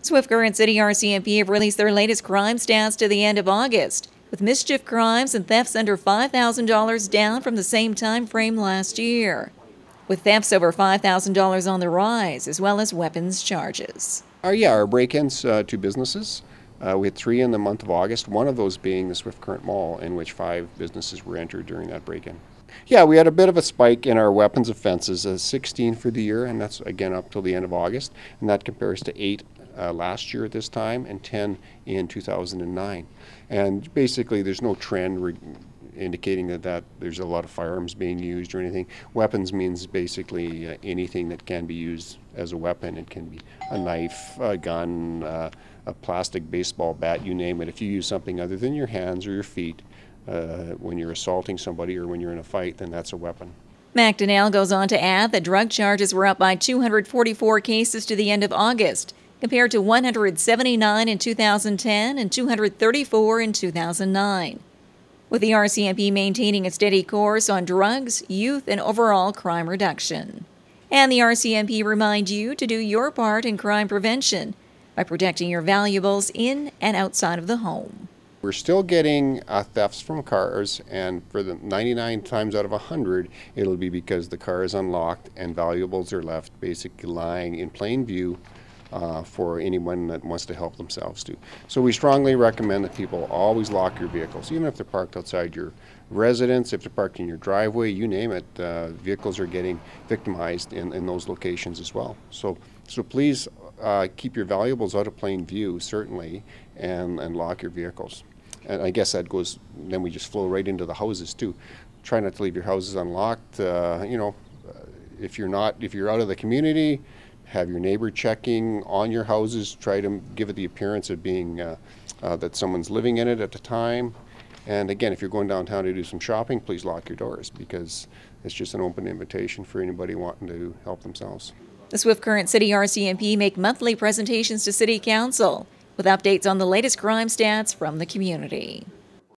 Swift Current City RCMP have released their latest crime stats to the end of August, with mischief crimes and thefts under $5,000 down from the same time frame last year, with thefts over $5,000 on the rise, as well as weapons charges. Uh, yeah, our break-ins uh, to businesses. Uh, we had three in the month of August, one of those being the Swift Current Mall, in which five businesses were entered during that break-in. Yeah, we had a bit of a spike in our weapons offenses, uh, 16 for the year, and that's again up till the end of August, and that compares to eight uh, last year at this time and 10 in 2009. And basically, there's no trend re- indicating that, that there's a lot of firearms being used or anything. Weapons means basically uh, anything that can be used as a weapon. It can be a knife, a gun, uh, a plastic baseball bat, you name it. If you use something other than your hands or your feet uh, when you're assaulting somebody or when you're in a fight, then that's a weapon. McDonnell goes on to add that drug charges were up by 244 cases to the end of August compared to 179 in 2010 and 234 in 2009. With the RCMP maintaining a steady course on drugs, youth, and overall crime reduction. And the RCMP remind you to do your part in crime prevention by protecting your valuables in and outside of the home. We're still getting uh, thefts from cars, and for the 99 times out of 100, it'll be because the car is unlocked and valuables are left basically lying in plain view uh, for anyone that wants to help themselves too. So we strongly recommend that people always lock your vehicles, even if they're parked outside your residence, if they're parked in your driveway, you name it. Uh, vehicles are getting victimized in, in those locations as well. So, so please uh, keep your valuables out of plain view, certainly, and, and lock your vehicles. And I guess that goes, then we just flow right into the houses too. Try not to leave your houses unlocked. Uh, you know, if you're not, if you're out of the community, have your neighbor checking on your houses, try to give it the appearance of being uh, uh, that someone's living in it at the time. And again, if you're going downtown to do some shopping, please lock your doors because it's just an open invitation for anybody wanting to help themselves. The Swift Current City RCMP make monthly presentations to City Council with updates on the latest crime stats from the community.